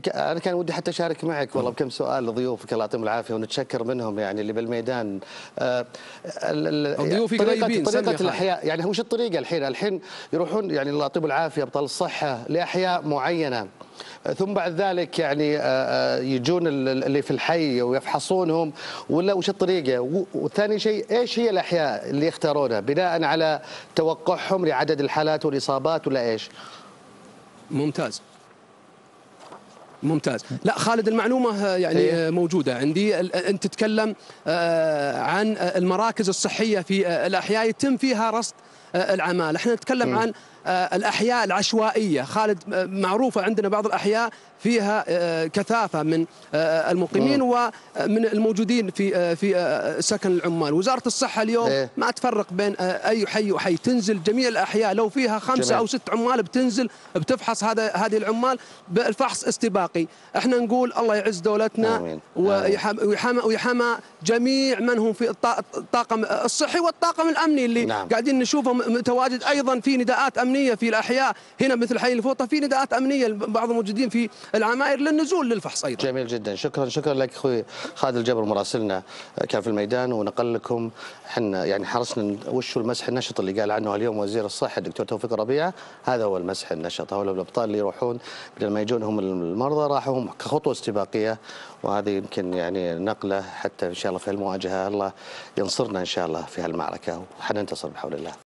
في ك... أنا كان ودي حتى أشارك معك والله بكم سؤال لضيوفك الله يعطيهم العافية ونتشكر منهم يعني اللي بالميدان. آه ال- ضيوفي طريقه خالد. الاحياء يعني وش الطريقة الحين الحين يروحون يعني الله يعطيهم العافية أبطال الصحة لأحياء معينة. ثم بعد ذلك يعني آه، آه، يجون ال- ال- اللي في الحي ويفحصونهم ولا وش الطريقة؟ وثاني شيء إيش هي الأحياء اللي يختارونها بناء على توقعهم لعدد الحالات والإصابات ولا إيش؟ ممتاز. ممتاز. لا خالد المعلومة آه، يعني إيه. آه، موجودة عندي. ال- أنت تتكلم آه، عن آه، المراكز الصحية في آه، الأحياء يتم فيها رصد آه، العمالة إحنا نتكلم عن آه، الأحياء العشوائية. خالد آه، معروفة عندنا بعض الأحياء فيها آه، كثافة من آه، المقيمين ومن الموجودين في آه، في آه، سكن العمال. وزارة الصحة اليوم إيه. ما تفرق بين آه، أي حي وحي. تنزل جميع الأحياء. لو فيها خمسة جميل. أو ست عمال بتنزل بتفحص هذا هذه العمال بالفحص استباقي إحنا نقول الله يعز دولتنا ويحمى ويحمى جميع من هم في الط- الطاقم الصحي والطاقم الأمني اللي نعم. قاعدين نشوفه م- متواجد أيضا في نداءات أمنية في الأحياء. هنا مثل حي الفوطة في نداءات أمنية بعض الموجودين في العماير للنزول للفحص أيضا. جميل جدا. شكرا شكرا لك أخوي خالد الجبر مراسلنا كان في الميدان. ونقل لكم إحنا يعني حرصنا وش المسح النشط اللي قال عنه اليوم وزير الصحة الدكتور توفيق ربيعه هذا هو المسح النشط. هؤلاء الأبطال اللي يروحون بدل ما يجون هم المرضى راحوا كخطوة استباقية وهذه يمكن يعني نقلة حتى إن شاء الله في المواجهة. الله ينصرنا إن شاء الله في هالمعركة وحننتصر بحول الله.